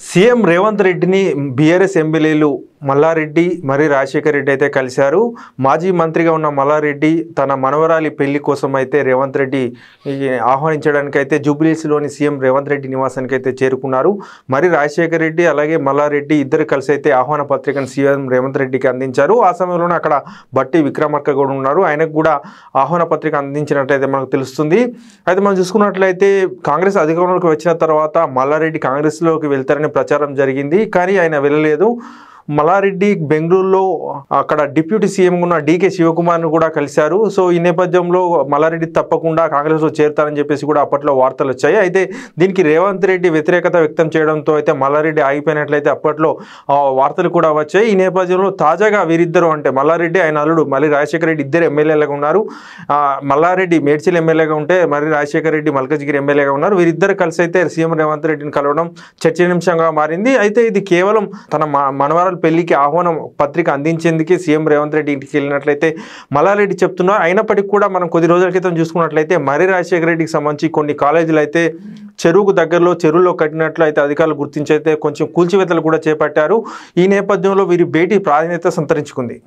CM Revanth రెడ్డిని BRS ఎమ్మెల్యేలు మల్లారెడ్డి మరి రాజశేఖర్ రెడ్డి అయితే కలిశారు. మాజీ మంత్రిగా ఉన్న మల్లారెడ్డి తన మనవరాలి పెళ్ళి కోసం అయితే రేవంత్ రెడ్డి ఆహ్వానించడానికైతే ఆహ్వానించడానికి అయితే జూబ్లీస్లోని సీఎం రేవంత్ రెడ్డి నివాసానికి అయితే చేరుకున్నారు. మరి రాజశేఖర్ రెడ్డి అలాగే మల్లారెడ్డి ఇద్దరు కలిసి అయితే ఆహ్వాన పత్రికను సీఎం రేవంత్ రెడ్డికి అందించారు. ఆ సమయంలోనే అక్కడ బట్టి విక్రమార్క కూడా ఉన్నారు. ఆయనకు కూడా ఆహ్వాన పత్రిక అందించినట్లయితే మనకు తెలుస్తుంది. అయితే మనం చూసుకున్నట్లయితే కాంగ్రెస్ అధికారంలోకి వచ్చిన తర్వాత మల్లారెడ్డి కాంగ్రెస్లోకి వెళ్తారని ప్రచారం జరిగింది కానీ ఆయన వెళ్ళలేదు. మల్లారెడ్డి బెంగళూరులో అక్కడ డిప్యూటీ సీఎం ఉన్న డీకే శివకుమార్ను కూడా కలిశారు. సో ఈ నేపథ్యంలో మల్లారెడ్డి తప్పకుండా కాంగ్రెస్లో చేరుతారని చెప్పేసి కూడా అప్పట్లో వార్తలు వచ్చాయి. అయితే దీనికి రేవంత్ రెడ్డి వ్యతిరేకత వ్యక్తం చేయడంతో అయితే మల్లారెడ్డి ఆగిపోయినట్లయితే అప్పట్లో వార్తలు కూడా వచ్చాయి. ఈ నేపథ్యంలో తాజాగా వీరిద్దరు అంటే మల్లారెడ్డి ఆయన అల్లుడు మళ్ళీ రాజశేఖర రెడ్డి ఇద్దరు ఎమ్మెల్యేలుగా ఉన్నారు. మల్లారెడ్డి మేడ్చల్ ఎమ్మెల్యేగా ఉంటే మరి రాజశేఖర రెడ్డి మల్కజ్గిరి ఎమ్మెల్యేగా ఉన్నారు. వీరిద్దరు కలిసి అయితే సీఎం రేవంత్ రెడ్డిని కలవడం చర్చనీయాంశంగా మారింది. అయితే ఇది కేవలం తన మనవరాలు పెళ్ళికి ఆహ్వానం పత్రిక అందించేందుకే సీఎం రేవంత్ రెడ్డి ఇంటికి వెళ్ళినట్లయితే మల్లారెడ్డి చెప్తున్నారు. అయినప్పటికీ కూడా మనం కొద్ది రోజుల క్రితం చూసుకున్నట్లయితే మరి రాజశేఖర రెడ్డికి సంబంధించి కొన్ని కాలేజీలు అయితే చెరువుకు దగ్గరలో చెరువులో కట్టినట్లు అయితే అధికారులు గుర్తించైతే కొంచెం కూల్చివేతలు కూడా చేపట్టారు. ఈ నేపథ్యంలో వీరి భేటీ ప్రాధాన్యత సంతరించుకుంది.